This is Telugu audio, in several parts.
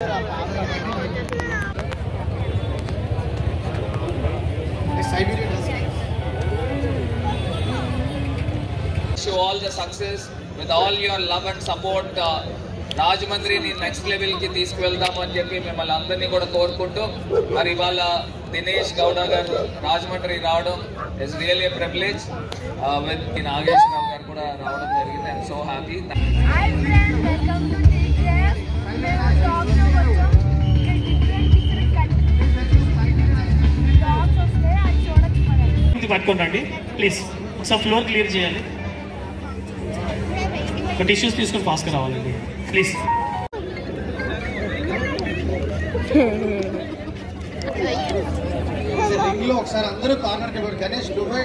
wish you all the success with all your love and support. Uh, రాజమండ్రిని next లెవెల్కి తీసుకువెళ్దామని చెప్పి మిమ్మల్ని అందరినీ కూడా కోరుకుంటూ మరి ఇవాళ దినేష్ గౌడ గారు రాజమండ్రి రావడం is real a privilege with Nageswara Rao గారు కూడా రావడం జరిగింది ఐఎమ్ సో హ్యాపీ మనం ఇది పట్టుకోండి రండి ప్లీజ్ ఒకసారి ఫ్లోర్ క్లియర్ చేయాలి. ఒక టిష్యూస్ తీసుకొని ఫాస్ట్గా రావాలండి. ప్లీజ్. రింగ్లో ఒకసారి అందరూ కార్నర్కి ఇవ్వండి. గణేష్ నువ్వే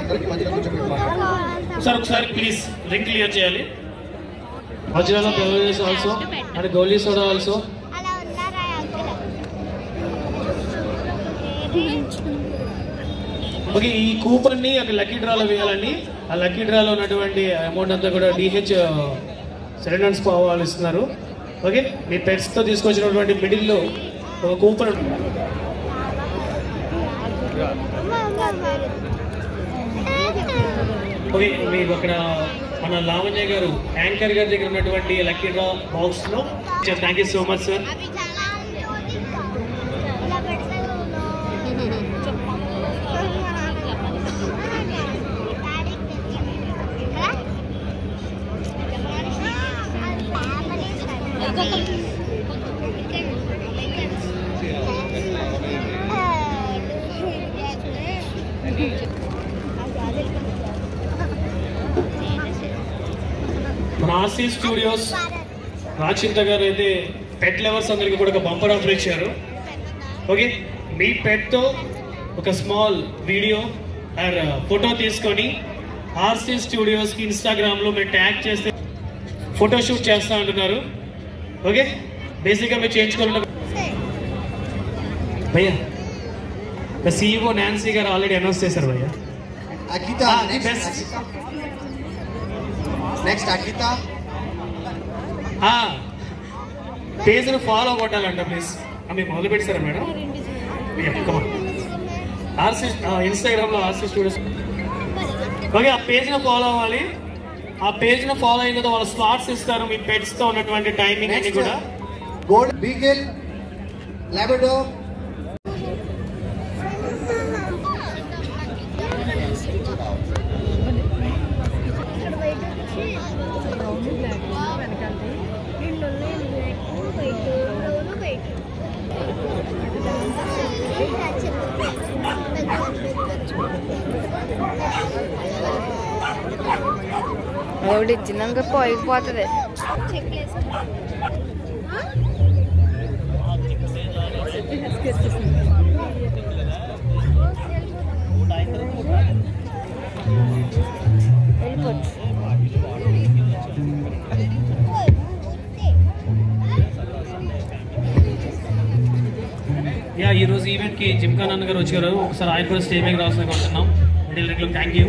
అందరికి మధ్యలో కూర్చోబెట్టుకోవాలి సార్ ఒకసారి ప్లీజ్ రింగ్ క్లియర్ చేయాలి. Vajrala beverages also and goli soda also అలా ఉన్నారా అంకుల్? ఓకే ఈ కూపన్ని అక్కడ లక్కీ డ్రాలో వేయాలండి. ఆ లక్కీ డ్రాలో ఉన్నటువంటి అమౌంట్ అంతా కూడా డిహెచ్ సిలిండర్స్ వాళ్ళు ఇస్తున్నారు. ఓకే మీ పెట్స్తో తీసుకొచ్చినటువంటి మిడిల్లో ఒక కూపన్ ఓకే మీకు అక్కడ మన లావణ్య గారు యాంకర్ గారి దగ్గర ఉన్నటువంటి లక్కీ డ్రా బాక్స్లో thank you so much sir RC studios. Rachintha గారు అయితే పెట్ లవర్స్ అందరికి కూడా ఒక బంపర్ ఆఫర్ ఇచ్చారు. ఓకే మీ పెట్తో ఒక స్మాల్ వీడియో ఆర్ ఫోటో తీసుకొని ఆర్సీ స్టూడియోస్కి ఇన్స్టాగ్రామ్లో మీరు ట్యాగ్ చేస్తే ఫోటో షూట్ చేస్తా అంటున్నారు. ఓకే బేసిక్గా మీరు చేయించుకోవాలంటే భయ్యా ద సీఈఓ నాన్సీ గారు ఆల్రెడీ అనౌన్స్ చేశారు భయ్యా. అఖిత. నెక్స్ట్ అఖిత. పేజ్ను ఫాలో కొట్టాలంట ప్లీజ్ మీరు మొదలు పెట్టారా మేడం? ఆర్సీ ఇన్స్టాగ్రామ్లో ఆర్సీ స్టూడియోస్. ఓకే ఆ పేజ్ను ఫాలో అవ్వాలి. ఆ పేజ్ను ఫాలో అయిన తర్వాత వాళ్ళు స్లాట్స్ ఇస్తారు మీ పెట్స్తో ఉన్నటువంటి టైమింగ్ అన్ని కూడా. గోల్డ్ బీగెల్ లాబెడో ఒకటి ఇచ్చినాక పోయిపోతుంది. యా ఈరోజు ఈవెంట్కి ఈవెంట్కి జిమ్కా నాన్న గారు. వచ్చారు ఒకసారి ఆయన కూడా స్టేజ్ రావాల్సిన కోరుతున్నాం. థ్యాంక్ యూ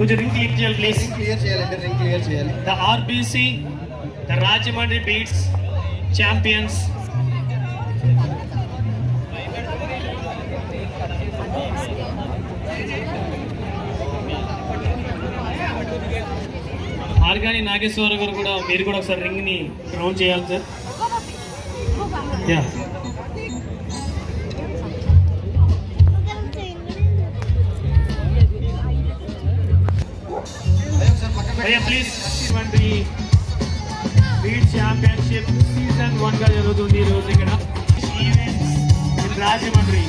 కొంచెం రింగ్ క్లిక్ చేయాలి ప్లీజ్ క్లియర్ చేయాలంటే రింగ్ క్లియర్ చేయాలి. The RBC the Rajahmundry beats champions ఆర్గాని Nageswara గారు కూడా మీరు కూడా ఒకసారి రింగ్ని రౌండ్ చేయాలి సార్ యా అయ్యా ప్లీజ్ ఇటువంటి బీట్ ఛాంపియన్షిప్ సీజన్ వన్గా జరుగుతుంది ఈ రోజు ఇక్కడ. రాజమండ్రి.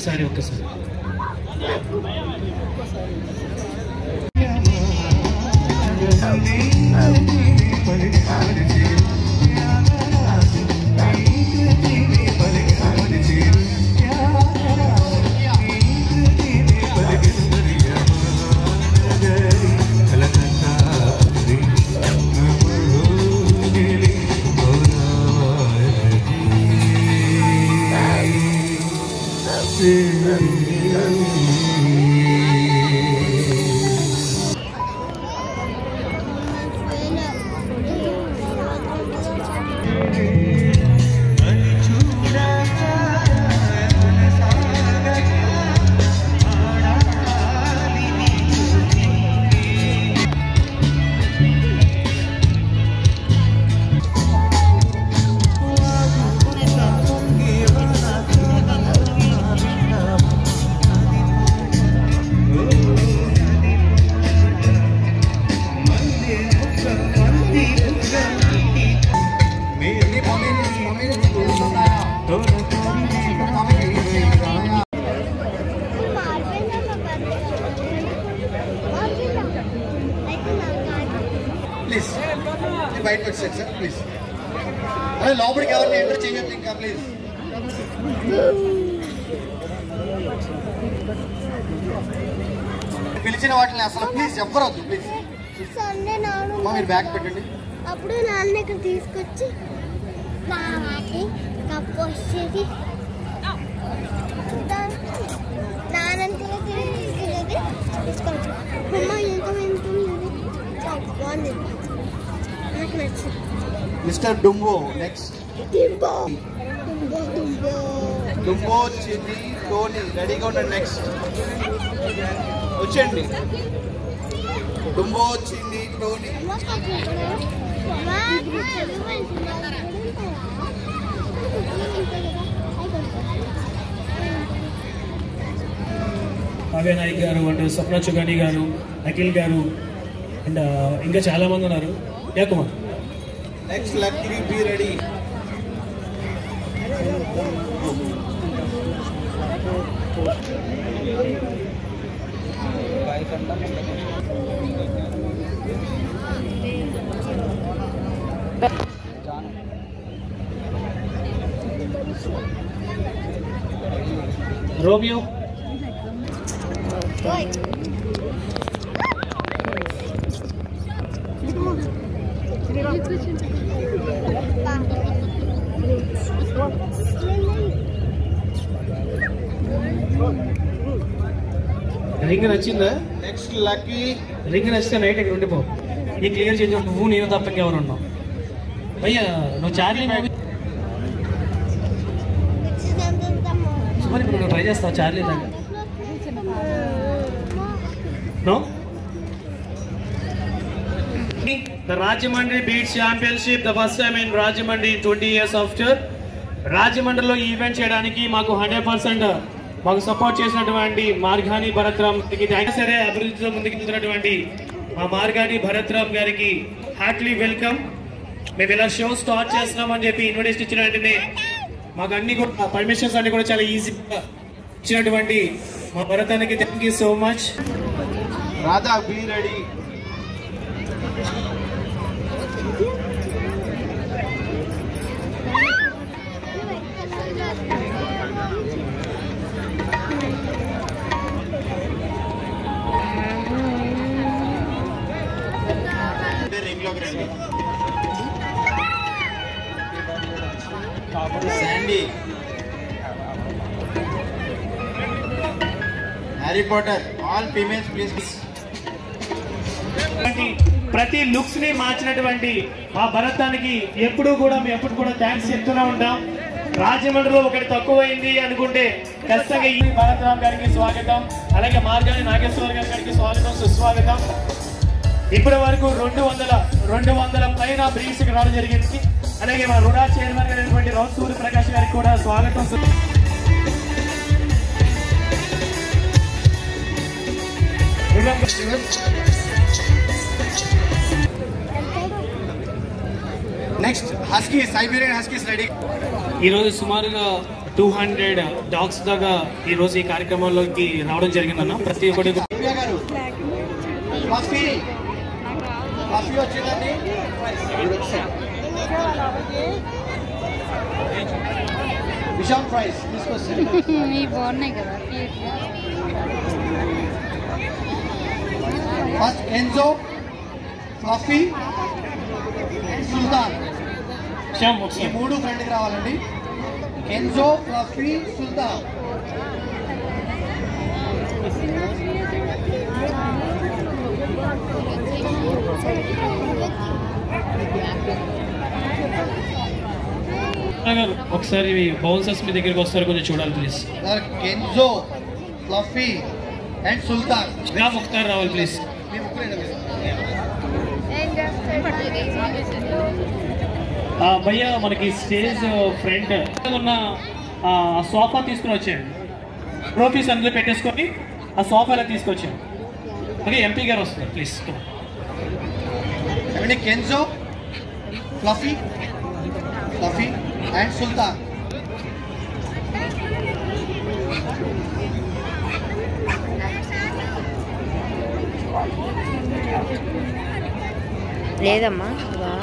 ఒక్కసారి ఒక్కసారి I'm బయటకు వచ్చేసారు సార్ ప్లీజ్ అదే లోపలికి ఎవరిని ఎంటర్ చేయొద్దు ఇంకా ప్లీజ్ పిలిచిన వాటిని అసలు ప్లీజ్ ఎవ్వరొద్దు ప్లీజ్ మీరు బ్యాగ్ పెట్టండి. అప్పుడు నాన్న ఇక్కడ తీసుకొచ్చి నాటి కప్పు వచ్చేది. మిస్టర్ డుంబో నెక్స్ట్ డింబో చిన్ని టోనీ రెడీగా ఉండండి నెక్స్ట్ వచ్చేయండి డుంబో చిన్ని టోనీ కావ్య నాయక్ గారు అండ్ స్వప్న చుగాని గారు అఖిల్ గారు అండ్ ఇంకా చాలా మంది ఉన్నారు. Yeah Kumar. Next lucky be ready Romeo ring నచ్చిందా? నెక్స్ట్ లక్కీ రింగ్ నచ్చితే నైట్ ఇక్కడ ఉండిపో. ఈ క్లియర్ చేంజ్ నువ్వు నేను తప్ప ఇంకెవరు ఉన్నావు. భయ్యా నువ్వు చార్లీ మూవీ సుమన్ ఇప్పుడు నువ్వు ట్రై చేస్తావు చార్లీ దాన్ని no The Rajamandri Beats Championship, the first time in Rajamandri in 20 years after. రాజమండ్రిలో ఈవెంట్ చేయడానికి మాకు హండ్రెడ్ పర్సెంట్ మాకు సపోర్ట్ చేసినటువంటి మార్గాని భరత్రామ్ అయినా సరే ముందుకు ముందుకెళ్తున్నటువంటి మా మార్గాని భరత్రామ్ గారికి హార్ట్లీ వెల్కమ్ మేము ఇలా షో స్టార్ట్ చేస్తున్నామని చెప్పి ఇన్విటేషన్ ఇచ్చిన వెంటనే మాకు అన్ని కూడా పర్మిషన్స్ అన్ని కూడా చాలా ఈజీగా ఇచ్చినటువంటి మా భరతానికి thank you so much Radha be ready Harry all females please ప్రతి లుక్స్ని మార్చినటువంటి మా భరతానికి ఎప్పుడు కూడా మేము ఎప్పుడు కూడా థ్యాంక్స్ చెప్తూనే ఉంటాం. రాజమండ్రిలో ఒకటి తక్కువైంది అనుకుంటే ఖచ్చితంగా ఈ భరతరామ్ గారికి స్వాగతం. అలాగే మార్గాని నాగేశ్వర గారికి స్వాగతం సుస్వాగతం. ఇప్పటి వరకు రెండు వందల రెండు వందల పైన బ్రీస్ రావడం జరిగింది. అలాగే మా రుడా చైర్మన్ గారైనటువంటి రౌత్ సూర్య ప్రకాష్ గారికి కూడా స్వాగతం. RUDA next husky Siberian huskies ready ఈరోజు సుమారుగా టూ హండ్రెడ్ డాగ్స్ దాకా ఈ రోజు ఈ కార్యక్రమంలోకి రావడం జరిగిందన్న. ప్రతి ఒక్కటి విషాం ప్రైస్ ఇవి బాగున్నాయి కదా first Enzo coffee Sultan Shyam ఈ ఒకసారి మూడు ఫ్రెండ్కి రావాలండి. ఎన్జో కాఫీ సుల్తాన్ గారు ఒకసారి బౌన్సర్స్ మీ దగ్గరికి వస్తారు కొంచెం చూడాలి ప్లీజ్ కెన్జో ఫ్లఫీ అండ్ సుల్తాన్గా ముక్తార్ రావాలి ప్లీజ్? భయ్య మనకి స్టేజ్ ఫ్రంట్. ఉన్న ఆ సోఫా తీసుకుని వచ్చేయండి ట్రోఫీస్ అందులో పెట్టేసుకొని ఆ సోఫాలో తీసుకొచ్చాను ఓకే ఎంపీ గారు వస్తున్నారు ప్లీజ్ ఏమండి Kenzo fluffy fluffy and Sultan లేదమ్మా వా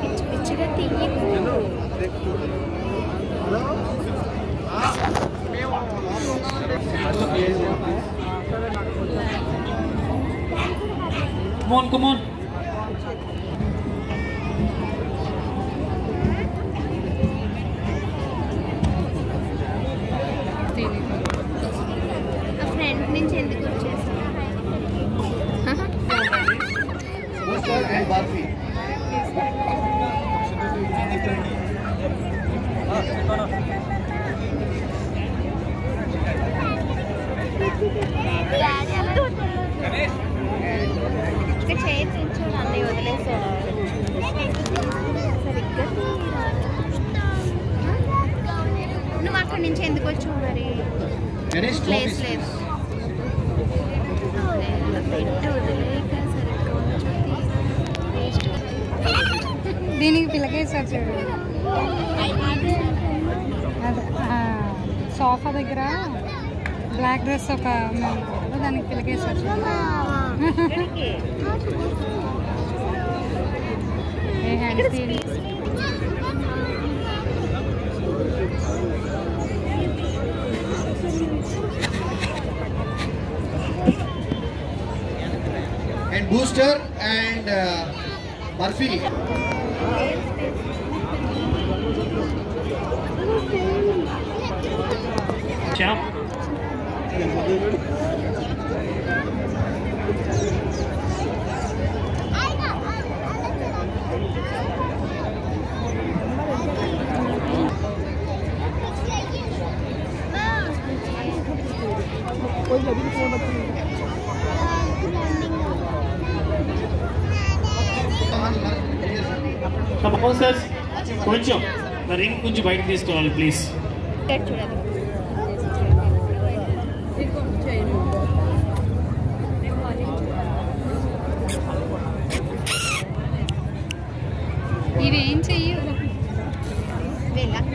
పిచ్చి పిచ్చిగా తీయకు Come on, come on. దీనికి పిల్లకేసారు చూడు అదే ఆ, సోఫా దగ్గర బ్లాక్ డ్రెస్ ఒక అమ్మాయి ఉంది కదా, దానికి పిల్లకేసారు చూడు ఏ హ్యాండ్స్ తీయండి. And booster and barfi 行。sir. కొంచెం రింగ్ కొంచెం బయటకు తీసుకోవాలి ప్లీజ్ ఇక్కడ చూడాలి ఇవేం చెయ్యు వెళ్ళాలి